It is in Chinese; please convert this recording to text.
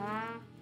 啊。